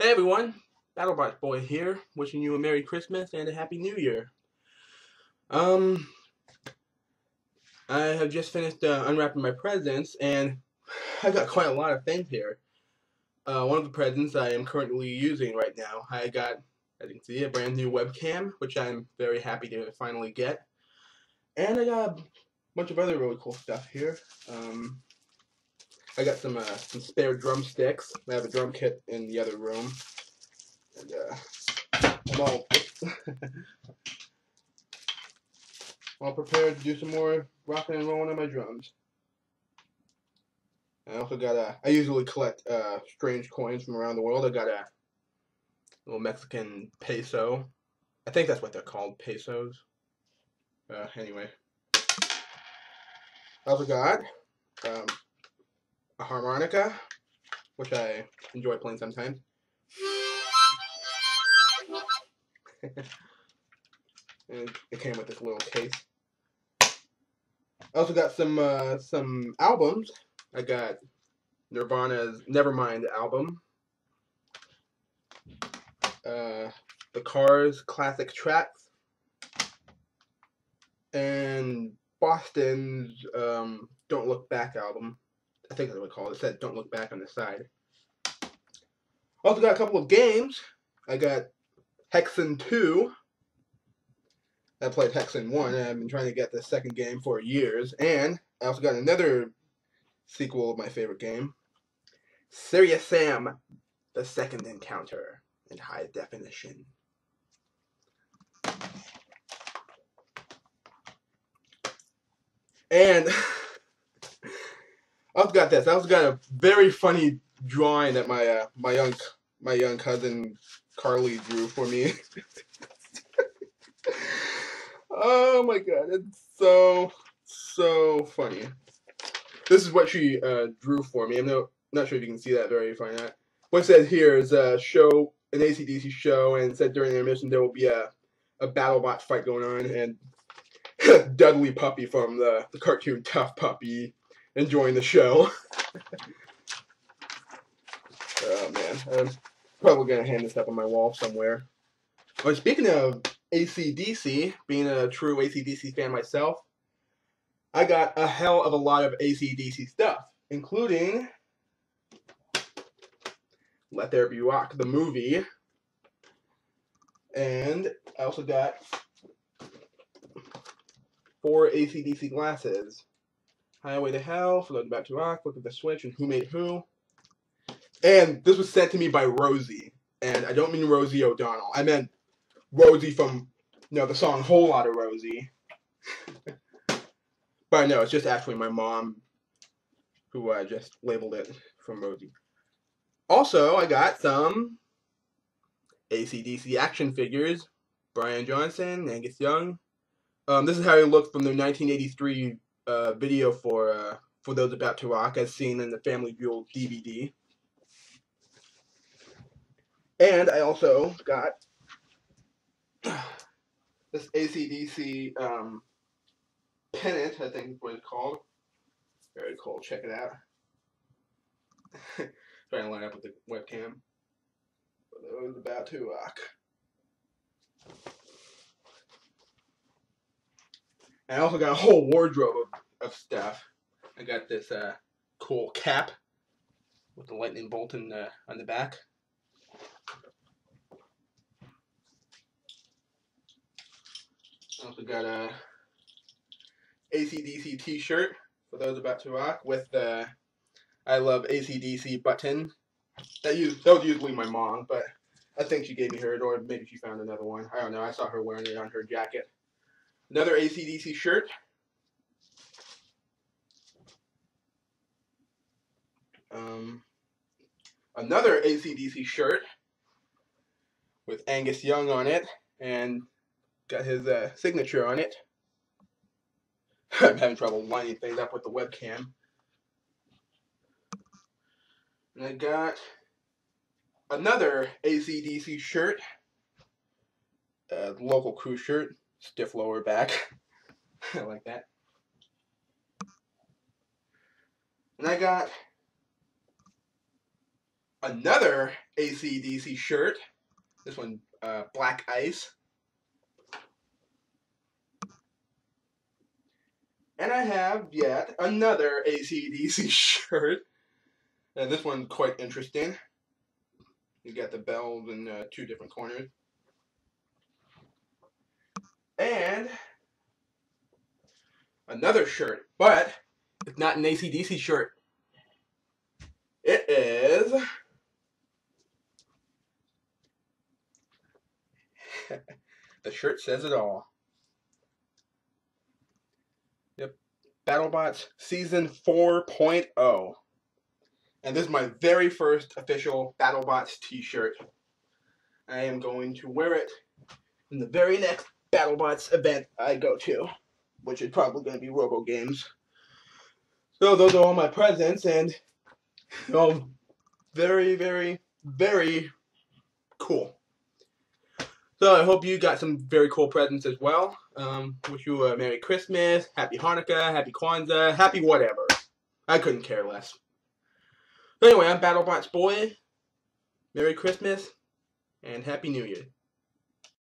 Hey everyone, BattleBots Boy here, wishing you a Merry Christmas and a Happy New Year. Um, I have just finished uh, unwrapping my presents, and I got quite a lot of things here. Uh, one of the presents I am currently using right now, I got, as you can see, a brand new webcam, which I'm very happy to finally get. And I got a bunch of other really cool stuff here. Um, I got some uh, some spare drumsticks. I have a drum kit in the other room. And uh, I'm all all prepared to do some more rocking and rolling on my drums. I also got a. I usually collect uh, strange coins from around the world. I got a little Mexican peso. I think that's what they're called, pesos. Uh, anyway, I also got um, a harmonica, which I enjoy playing sometimes. and it came with this little case. I also got some uh, some albums. I got Nirvana's Nevermind album, uh, the Cars classic tracks, and Boston's um, Don't Look Back album. Think that's what it called. It said "Don't look back" on the side. Also got a couple of games. I got Hexen 2. I played Hexen 1, and I've been trying to get the second game for years. And I also got another sequel of my favorite game, Serious Sam, The Second Encounter, in high definition. And I also got this. I also got a very funny drawing that my uh, my young my young cousin Carly drew for me. oh my god, it's so so funny. This is what she uh, drew for me. I'm no, not sure if you can see that very fine. What it says here is a uh, show an ACDC show, and said during the intermission there will be a a BattleBot fight going on, and Dudley Puppy from the, the cartoon T.U.F.F. Puppy enjoying the show. oh man, I'm probably gonna hang this up on my wall somewhere. But speaking of ACDC, being a true ACDC fan myself, I got a hell of a lot of ACDC stuff, including Let There Be Rock, the movie, and I also got four ACDC glasses. Highway to Hell, Floating Back to Rock, Flick of the Switch, and Who Made Who. And this was sent to me by Rosie. And I don't mean Rosie O'Donnell. I meant Rosie from, you know, the song Whole Lotta Rosie. but no, it's just actually my mom who uh, just labeled it from Rosie. Also, I got some ACDC action figures. Brian Johnson, Angus Young. Um, this is how he looked from the 1983 video for uh, for those about to rock, as seen in the Family Jewel DVD. And I also got this ACDC um, pennant, I think is what it's called. Very cool. Check it out. Trying to line up with the webcam. For those about to rock. I also got a whole wardrobe of, of stuff. I got this uh, cool cap with the lightning bolt in the, on the back. I also got a ACDC t-shirt for those about to rock with the I love ACDC button. That, used, that was usually my mom, but I think she gave me her, or maybe she found another one. I don't know. I saw her wearing it on her jacket. Another ACDC shirt. Um, another ACDC shirt with Angus Young on it and got his uh, signature on it. I'm having trouble lining things up with the webcam. And I got another ACDC shirt, a local crew shirt, stiff lower back. I like that. And I got another ACDC shirt. This one, uh, Black Ice. And I have yet another ACDC shirt. And this one's quite interesting. You got the bells in uh, two different corners. And another shirt, but it's not an ACDC shirt. It is the shirt says it all. Yep. BattleBots Season 4.0. And this is my very first official BattleBots t-shirt. I am going to wear it in the very next BattleBots event I go to, which is probably going to be Robo Games. So those are all my presents, and know, very, very, very cool. So I hope you got some very cool presents as well. Um, wish you a Merry Christmas, Happy Hanukkah, Happy Kwanzaa, Happy whatever. I couldn't care less. So anyway, I'm BattleBots Boy. Merry Christmas and Happy New Year.